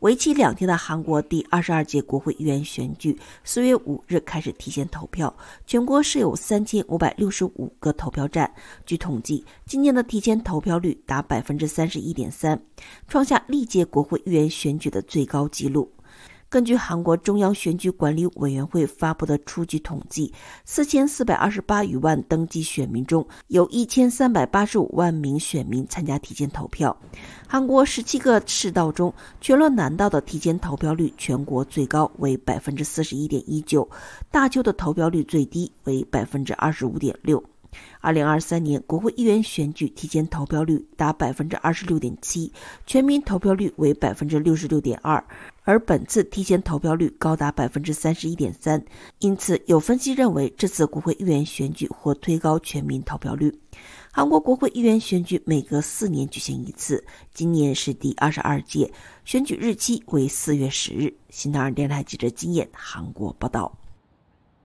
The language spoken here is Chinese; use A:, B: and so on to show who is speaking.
A: 为期两天的韩国第二十二届国会议员选举，四月五日开始提前投票。全国设有三千五百六十五个投票站。据统计，今年的提前投票率达百分之三十一点三，创下历届国会议员选举的最高纪录。根据韩国中央选举管理委员会发布的初级统计，四千四百二十八余万登记选民中，有一千三百八十五万名选民参加提前投票。韩国十七个市道中，全罗南道的提前投票率全国最高为百分之四十一点一九，大邱的投票率最低为百分之二十五点六。二零二三年国会议员选举提前投票率达百分之二十六点七，全民投票率为百分之六十六点二，而本次提前投票率高达百分之三十一点三。因此，有分析认为，这次国会议员选举或推高全民投票率。韩国国会议员选举每隔四年举行一次，今年是第二十二届，选举日期为四月十日。新唐人电台记者金燕韩国报道。